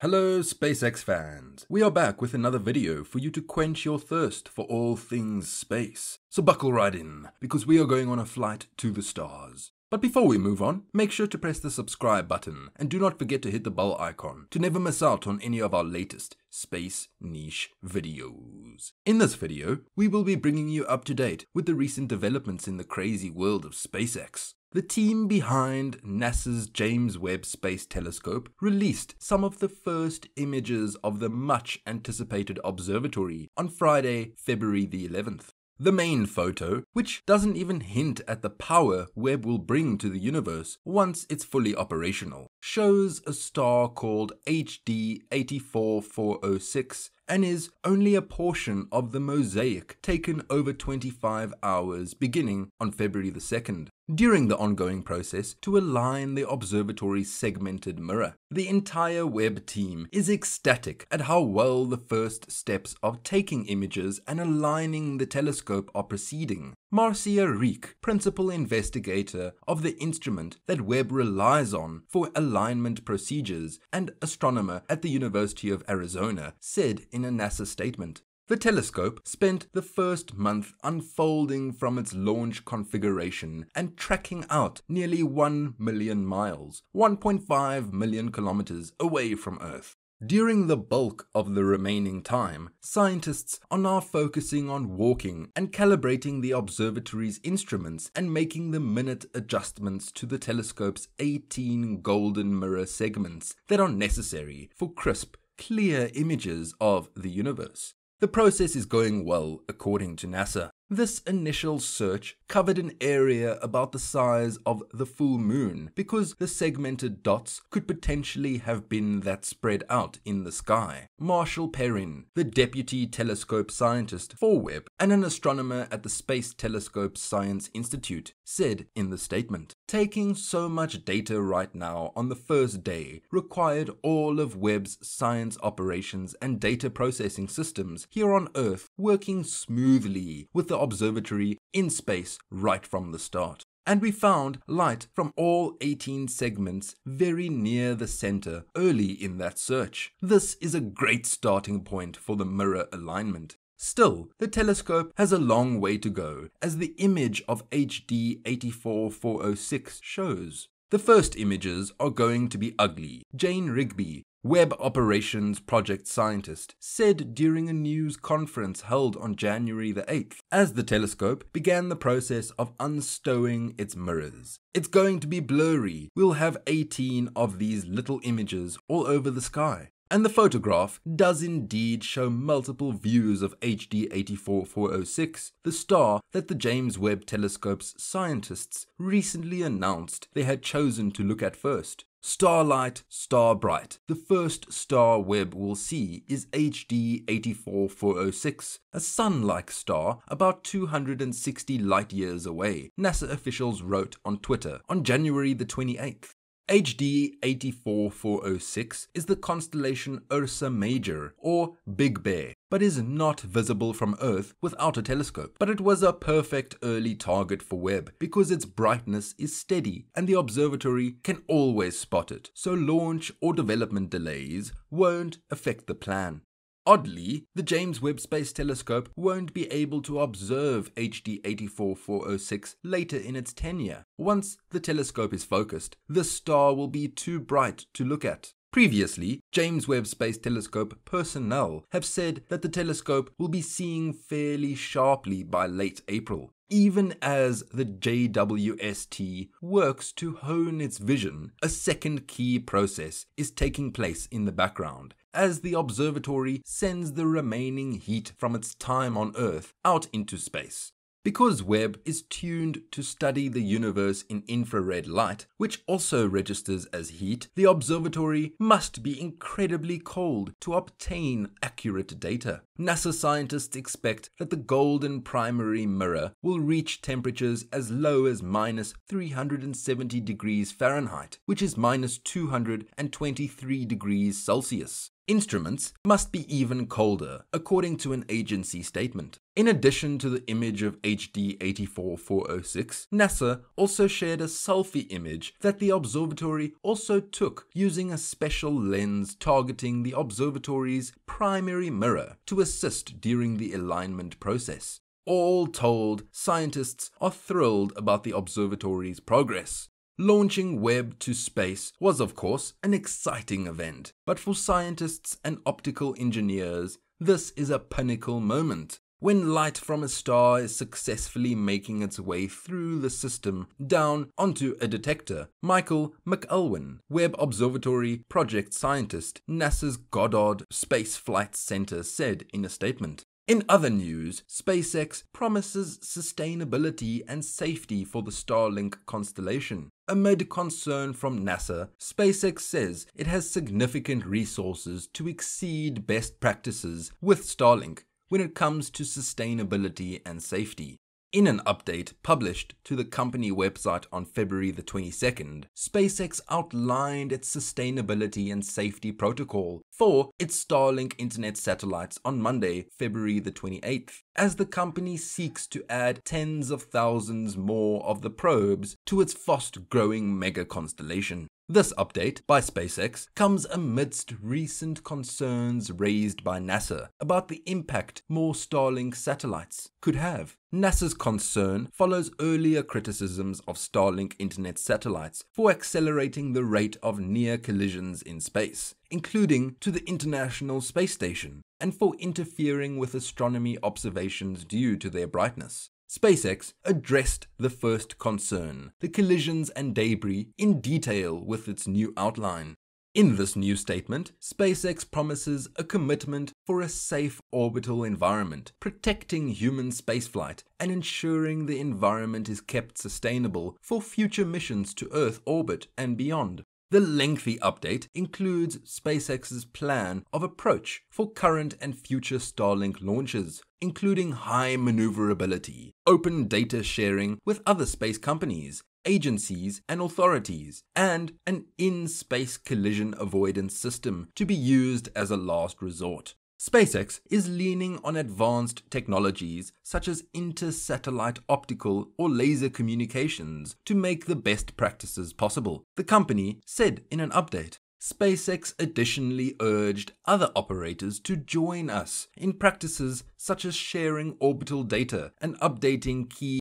Hello SpaceX fans! We are back with another video for you to quench your thirst for all things space. So buckle right in, because we are going on a flight to the stars. But before we move on, make sure to press the subscribe button and do not forget to hit the bell icon to never miss out on any of our latest space niche videos. In this video, we will be bringing you up to date with the recent developments in the crazy world of SpaceX. The team behind NASA's James Webb Space Telescope released some of the first images of the much anticipated observatory on Friday, February the 11th. The main photo, which doesn't even hint at the power Webb will bring to the universe once it's fully operational, shows a star called HD 84406 and is only a portion of the mosaic taken over 25 hours beginning on February the 2nd. During the ongoing process to align the observatory's segmented mirror, the entire Webb team is ecstatic at how well the first steps of taking images and aligning the telescope are proceeding. Marcia Rieke, principal investigator of the instrument that Webb relies on for alignment procedures and astronomer at the University of Arizona, said in a NASA statement. The telescope spent the first month unfolding from its launch configuration and tracking out nearly 1 million miles, 1.5 million kilometers away from Earth. During the bulk of the remaining time, scientists are now focusing on walking and calibrating the observatory's instruments and making the minute adjustments to the telescope's 18 golden mirror segments that are necessary for crisp, clear images of the universe. The process is going well, according to NASA. This initial search covered an area about the size of the full moon because the segmented dots could potentially have been that spread out in the sky. Marshall Perrin, the deputy telescope scientist for Webb and an astronomer at the Space Telescope Science Institute, said in the statement Taking so much data right now on the first day required all of Webb's science operations and data processing systems here on Earth working smoothly with the observatory in space right from the start. And we found light from all 18 segments very near the center early in that search. This is a great starting point for the mirror alignment. Still, the telescope has a long way to go, as the image of HD 84406 shows. The first images are going to be ugly. Jane Rigby, Webb Operations Project Scientist, said during a news conference held on January the 8th, as the telescope began the process of unstowing its mirrors. It's going to be blurry. We'll have 18 of these little images all over the sky. And the photograph does indeed show multiple views of HD 84406, the star that the James Webb Telescope's scientists recently announced they had chosen to look at first. Starlight, Star Bright. The first star Webb will see is HD 84406, a sun like star about 260 light years away, NASA officials wrote on Twitter on January the 28th. HD 84406 is the constellation Ursa Major, or Big Bear, but is not visible from Earth without a telescope. But it was a perfect early target for Webb because its brightness is steady and the observatory can always spot it, so launch or development delays won't affect the plan. Oddly, the James Webb Space Telescope won't be able to observe HD 84406 later in its tenure. Once the telescope is focused, the star will be too bright to look at. Previously, James Webb Space Telescope personnel have said that the telescope will be seeing fairly sharply by late April, even as the JWST works to hone its vision, a second key process is taking place in the background as the observatory sends the remaining heat from its time on Earth out into space. Because Webb is tuned to study the universe in infrared light, which also registers as heat, the observatory must be incredibly cold to obtain accurate data. NASA scientists expect that the golden primary mirror will reach temperatures as low as minus 370 degrees Fahrenheit, which is minus 223 degrees Celsius. Instruments must be even colder, according to an agency statement. In addition to the image of HD 84406, NASA also shared a selfie image that the observatory also took using a special lens targeting the observatory's primary mirror to assist during the alignment process. All told, scientists are thrilled about the observatory's progress. Launching Webb to space was, of course, an exciting event, but for scientists and optical engineers, this is a pinnacle moment. When light from a star is successfully making its way through the system down onto a detector, Michael McElwain, Webb Observatory project scientist, NASA's Goddard Space Flight Center, said in a statement. In other news, SpaceX promises sustainability and safety for the Starlink constellation. Amid concern from NASA, SpaceX says it has significant resources to exceed best practices with Starlink when it comes to sustainability and safety. In an update published to the company website on February the 22nd, SpaceX outlined its sustainability and safety protocol for its Starlink internet satellites on Monday, February the 28th, as the company seeks to add tens of thousands more of the probes to its fast growing mega constellation. This update by SpaceX comes amidst recent concerns raised by NASA about the impact more Starlink satellites could have. NASA's concern follows earlier criticisms of Starlink internet satellites for accelerating the rate of near collisions in space, including to the International Space Station, and for interfering with astronomy observations due to their brightness. SpaceX addressed the first concern, the collisions and debris, in detail with its new outline. In this new statement, SpaceX promises a commitment for a safe orbital environment, protecting human spaceflight and ensuring the environment is kept sustainable for future missions to Earth orbit and beyond. The lengthy update includes SpaceX's plan of approach for current and future Starlink launches, including high maneuverability, open data sharing with other space companies, agencies, and authorities, and an in space collision avoidance system to be used as a last resort. SpaceX is leaning on advanced technologies such as inter-satellite optical or laser communications to make the best practices possible, the company said in an update. SpaceX additionally urged other operators to join us in practices such as sharing orbital data and updating key